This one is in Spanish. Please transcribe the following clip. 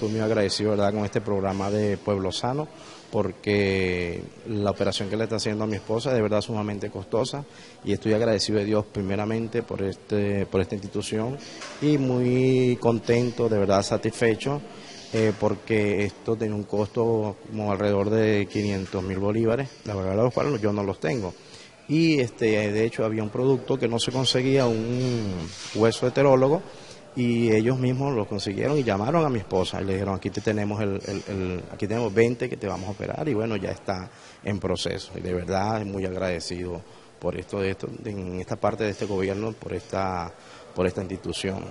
estoy muy agradecido ¿verdad? con este programa de Pueblo Sano porque la operación que le está haciendo a mi esposa es de verdad sumamente costosa y estoy agradecido de Dios primeramente por, este, por esta institución y muy contento, de verdad satisfecho eh, porque esto tiene un costo como alrededor de 500 mil bolívares, la verdad los cuales yo no los tengo. Y este, de hecho había un producto que no se conseguía, un hueso heterólogo, y ellos mismos lo consiguieron y llamaron a mi esposa y le dijeron aquí te tenemos el, aquí tenemos 20 que te vamos a operar y bueno ya está en proceso. Y de verdad muy agradecido por esto de esto en esta parte de este gobierno por esta por esta institución